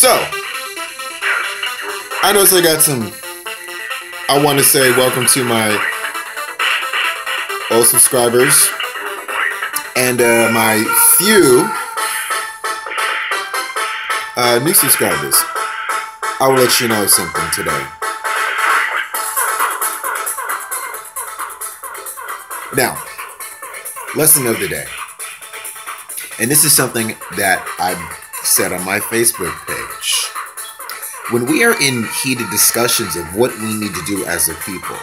So, I know I got some. I want to say welcome to my old subscribers and uh, my few uh, new subscribers. I will let you know something today. Now, lesson of the day. And this is something that I said on my Facebook page. When we are in heated discussions of what we need to do as a people,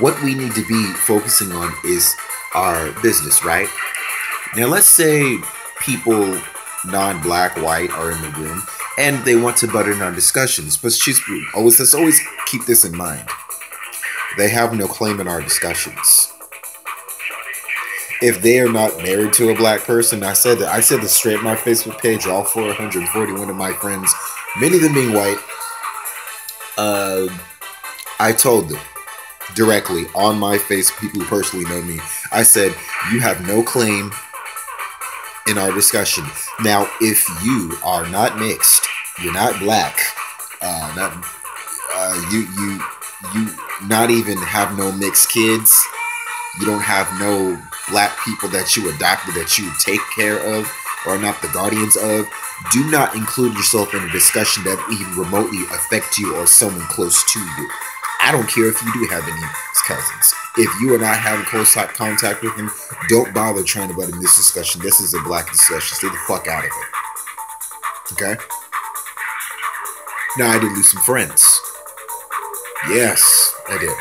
what we need to be focusing on is our business, right? Now, let's say people, non black, white, are in the room and they want to butt in our discussions, but she's always, let's always keep this in mind. They have no claim in our discussions if they are not married to a black person, I said that I said this straight on my Facebook page. All 441 of my friends, many of them being white, uh, I told them directly on my face, people who personally know me. I said, "You have no claim in our discussion." Now, if you are not mixed, you're not black, uh, not uh, you you you not even have no mixed kids. You don't have no black people that you adopted that you take care of or not the guardians of, do not include yourself in a discussion that even remotely affect you or someone close to you. I don't care if you do have any cousins. If you are not having close contact with them, don't bother trying to butt in this discussion. This is a black discussion. Stay the fuck out of it. Okay? Now, I did lose some friends. Yes, I did.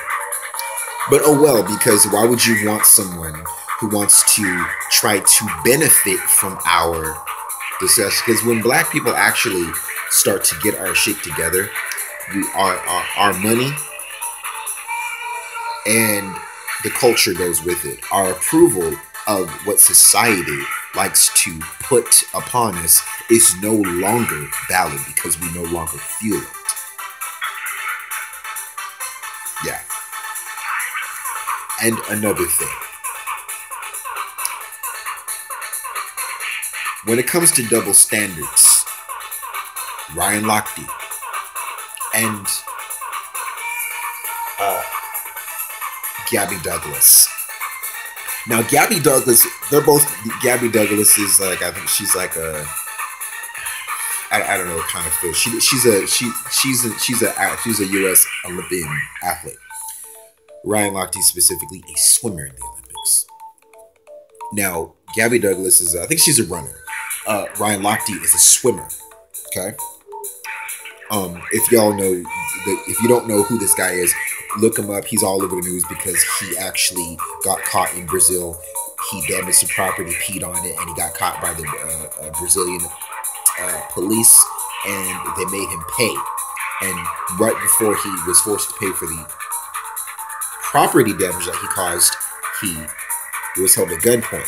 But oh well, because why would you want someone who wants to try to benefit from our discussion. Because when black people actually start to get our shit together, we our, our our money and the culture goes with it. Our approval of what society likes to put upon us is no longer valid because we no longer feel it. Yeah. And another thing When it comes to double standards, Ryan Lochte and uh, Gabby Douglas. Now, Gabby Douglas, they're both. Gabby Douglas is like I think she's like a. I, I don't know what kind of fish. She, she's a she she's a she's a she's a U.S. Olympian athlete. Ryan Lochte specifically a swimmer in the Olympics. Now, Gabby Douglas is I think she's a runner uh, Ryan Lochte is a swimmer. Okay. Um, if y'all know, the, if you don't know who this guy is, look him up. He's all over the news because he actually got caught in Brazil. He damaged some property, peed on it, and he got caught by the uh, uh, Brazilian uh, police, and they made him pay. And right before he was forced to pay for the property damage that he caused, he was held at gunpoint.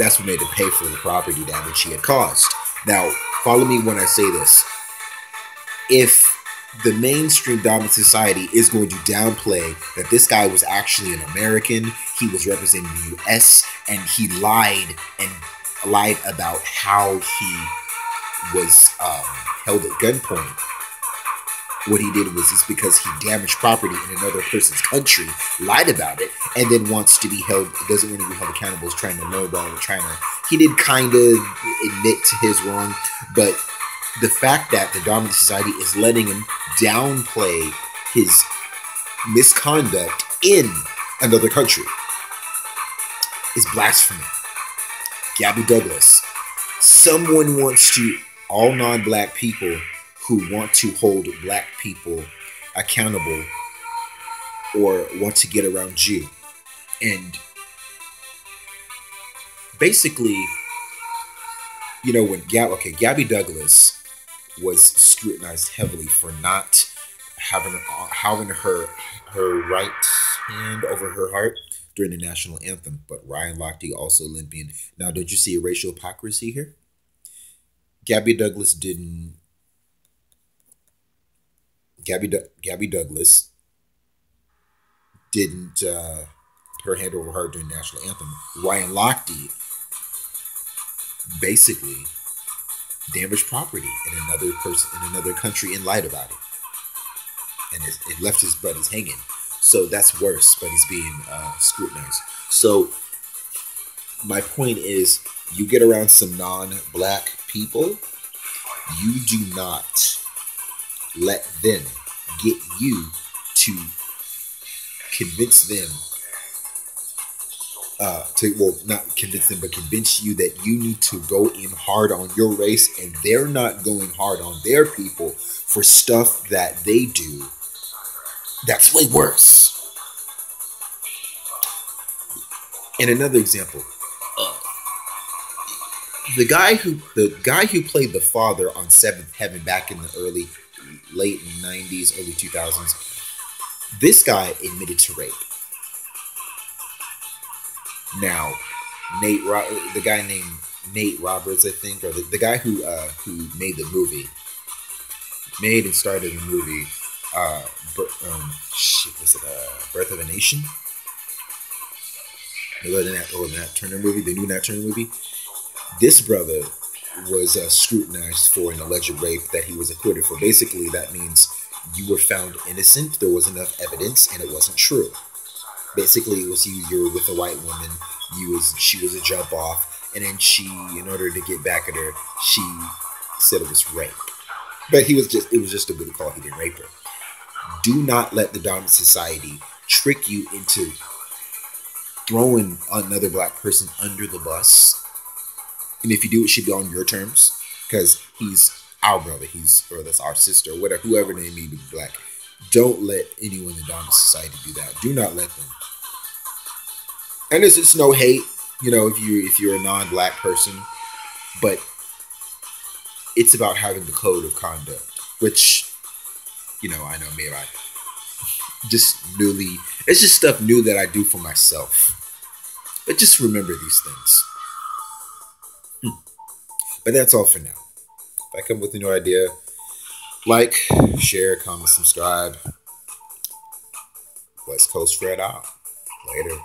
That's what made him pay for the property damage he had caused. Now, follow me when I say this. If the mainstream dominant society is going to downplay that this guy was actually an American, he was representing the US, and he lied and lied about how he was um, held at gunpoint what he did was just because he damaged property in another person's country, lied about it, and then wants to be held, doesn't want to be held accountable, is trying to lowball it, trying to, he did kind of admit to his wrong, but the fact that the dominant society is letting him downplay his misconduct in another country is blasphemy. Gabby Douglas, someone wants to, all non black people who want to hold black people accountable or want to get around you. And basically, you know, when Gab, okay, Gabby Douglas was scrutinized heavily for not having uh, having her her right hand over her heart during the national anthem, but Ryan Lochte also Olympian. Now, don't you see a racial hypocrisy here? Gabby Douglas didn't Gabby Gabby Douglas didn't uh, her hand over heart during national anthem. Ryan Lochte basically damaged property in another person in another country and lied about it, and it, it left his buddies hanging. So that's worse. But he's being uh, scrutinized. So my point is, you get around some non-black people, you do not let them get you to convince them uh, to well not convince them but convince you that you need to go in hard on your race and they're not going hard on their people for stuff that they do that's way worse. And another example uh, the guy who the guy who played the father on seventh heaven back in the early late 90s early 2000s this guy admitted to rape. Now, Nate, the guy named Nate Roberts, I think, or the, the guy who uh, who made the movie, made and started the movie. Uh, um, shit, was it uh, Birth of a Nation? The Nat, the Nat Turner movie, the new Nat Turner movie. This brother was uh, scrutinized for an alleged rape that he was acquitted for. Basically, that means you were found innocent, there was enough evidence, and it wasn't true. Basically, it was you. You were with a white woman. You was she was a jump off, and then she, in order to get back at her, she said it was rape. But he was just it was just a good call. He didn't rape her. Do not let the dominant society trick you into throwing another black person under the bus. And if you do, it should be on your terms because he's our brother, he's or that's our sister, whatever, whoever they may be black. Don't let anyone in the dominant society do that. Do not let them. And it's it's no hate, you know, if you if you're a non-black person, but it's about having the code of conduct, which, you know, I know maybe I just newly it's just stuff new that I do for myself. But just remember these things. But that's all for now. If I come with a new idea, like, share, comment, subscribe. West Coast Fred out. Later.